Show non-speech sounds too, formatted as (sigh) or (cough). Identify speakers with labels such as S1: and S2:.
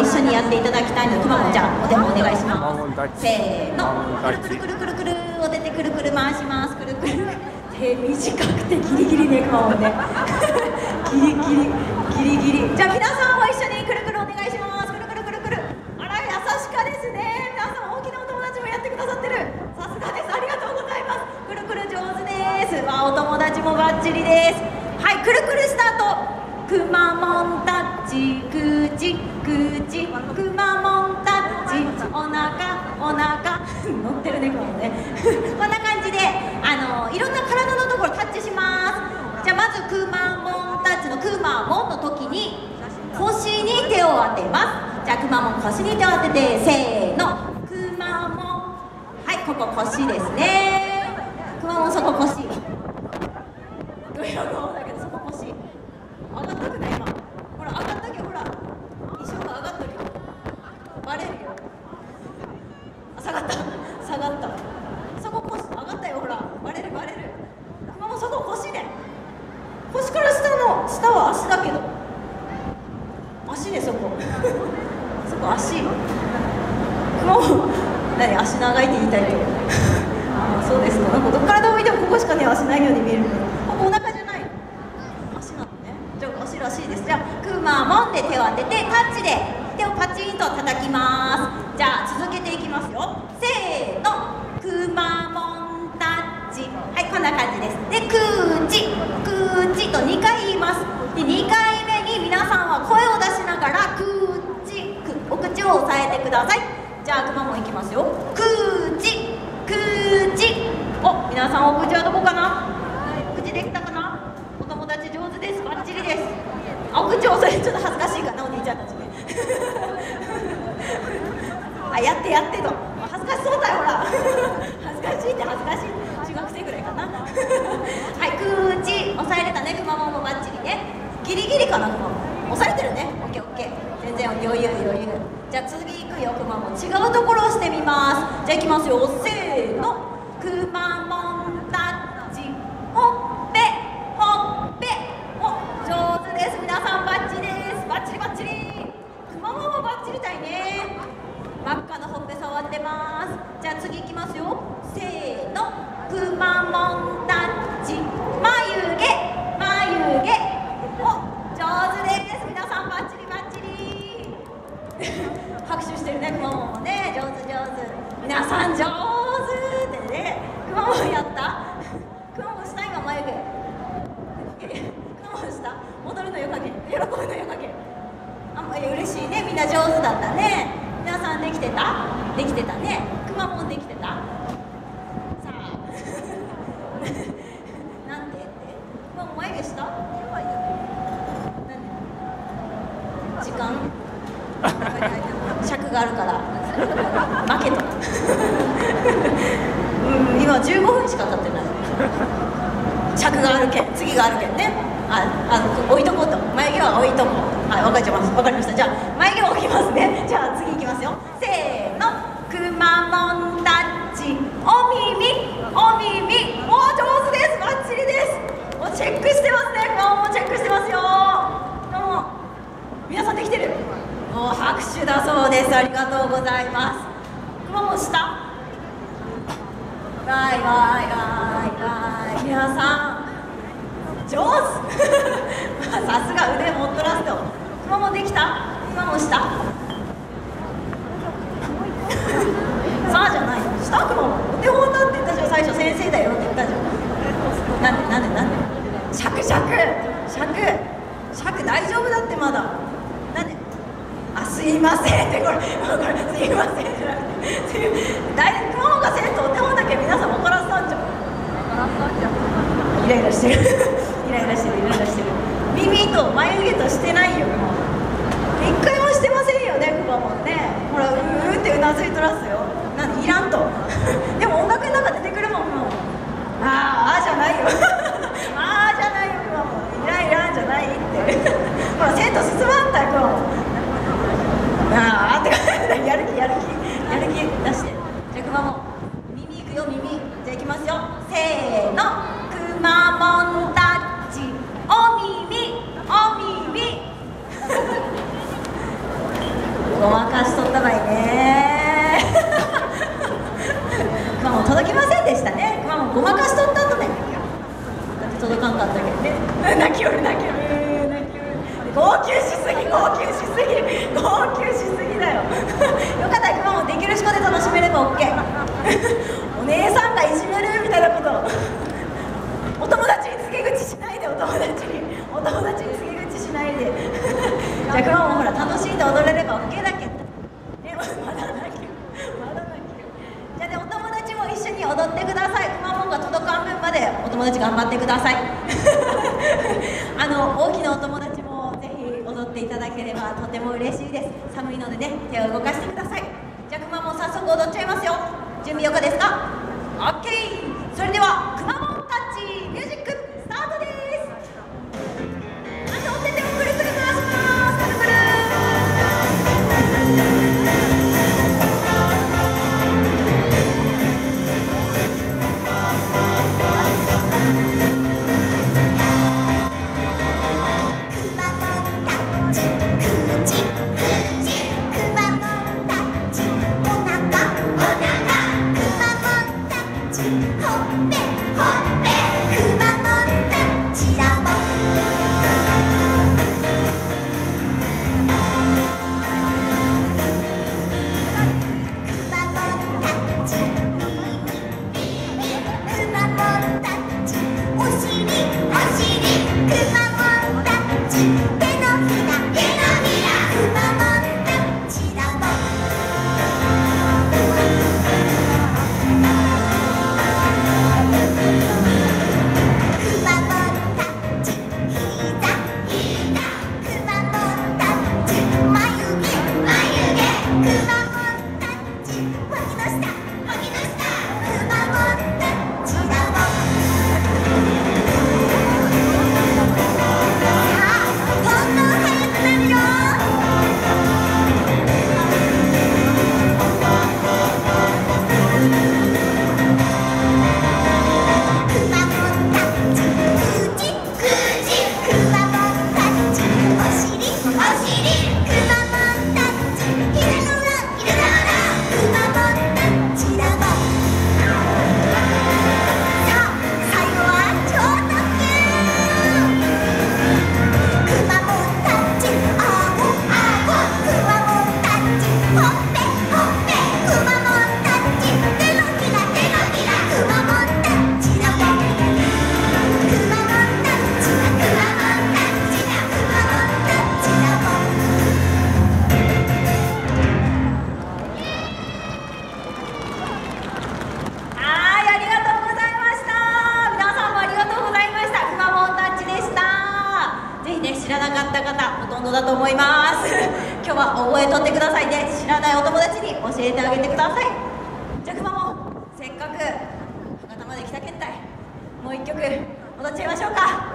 S1: 一緒にやっていただきたいのでくまモンじゃあお手もお願いします。せーの。くるくるくるくるくるお手てくるくる回します。くるくる。手短くてギリギリねくまモンね。(laughs) ギリギリギリギリ。じゃあ皆さんチくちくまモンタッチおなかおなか (laughs) 乗ってるねこのね。(laughs) こんな感じであのいろんな体のところタッチします。じゃあまずくまモンタッチのくまモンの時に腰に手を当てます。じゃあくまモン腰に手を当ててせーの。くまモンはいここ腰ですね。くまモンそこ腰。どうやろうだけどそこ腰上がったくない今ほら上がったけどほら衣装が上がっとるよバレるよあ下がった下がったそこ腰上がったよほらバレるバレるもうそこ腰ね腰から下の下は足だけど足ねそこそこ足もう何足長いって言いたいとあそうですかなんかどっからでも見てもここしかね足ないように見えるここお腹じゃない足なのねじゃあ足らしいですじゃあクマモンで手を当ててタッチで手をパチンと叩きます。じゃあ続けていきますよ。せーの。クマモンタッチ。はいこんな感じです。でクーチクーチと2回言います。で2回目に皆さんは声を出しながらクーチクお口を押さえてください。じゃあくまモンいきますよ。クーチクーチお皆さんお口はどこかな？口できたかな？お友達上手です。バッチリです。お口を押さえちょっと恥ずかしいかなお兄ちゃんたちねやってと恥ずかしそうだよほら。(laughs) 恥ずかしいって恥ずかしい。中学生ぐらいかな。(laughs) はい口押さえれたねくまモンもバッチリね。ギリギリかなくまモン押されてるね。オッケーオッケー。全然余裕余裕。じゃあ次行くよくまモン違うところを押してみます。じゃあ行きますよせーのくまモンタッチほっぺほっぺお上手です皆さんバッチリですバッチリバッチリくまモンもバッチリたいね真っ赤なほっぺ触ってますじゃあ次行きますよせーのくまモンタッチ眉毛眉毛お上手です皆さんバッチリバッチリ拍手してるねくまモンもね上手上手皆さん上手ってねくまモンやった？くまモンした今眉毛くまモンした踊るのよかけ。喜ぶのよかけ。あんまり嬉しいね。みんな上手だったね。皆さんできてた？できてたね。くまモンできてた？さあ。(laughs) なんでって？くまモン眉毛した時間？(laughs) 尺があるから。負けた15分しか経ってない。尺があるけん次があるけんね。ああの置いとこうと。眉毛は置いとこう。はい分かりました。分かりました。じゃあ眉毛を置きますね。じゃあ次いきますよ。せーの。くまモンタッチ。お耳。お耳。お上手です。バッチリです。おチェックしてますね。もうチェックしてますよ。どうも。皆さんできてる。もう拍手だそうです。ありがとうございます。くまモン下わいわいわいわい皆さん上手さすが腕持っとらすとくまモンできたくまモン下さあじゃない下くまモンお手本だって言ったじゃん最初先生だよって言ったじゃんなんでなんでなんで尺尺尺尺大丈夫だってまだなんであすいませんってこれこれすいませんじゃなくて大くまモンがせんとお手本だけ皆さん分からさんじゃん。イライラしてる。イライラしてるイライラしてる。耳と眉毛としてないよ。一回もしてませんよねくまモンね。ほらうーってうなずいとらすよごまかしとったばいね。(laughs) 熊本届きませんでしたね。熊本ごまかしとったとね。だって届かんかったけどね。泣きよる泣きよる泣きよる号泣しすぎ号泣しすぎ号泣頑張ってください。(laughs) あの大きなお友達もぜひ踊っていただければとても嬉しいです。寒いのでね手を動かしてください。か
S2: っ
S1: た方ほとんどだと思います。(laughs) 今日は覚えとってくださいね。知らないお友達に教えてあげてください。じゃあくまもせっかく博多まで来たけんたい。もう一曲踊っちゃいましょうか。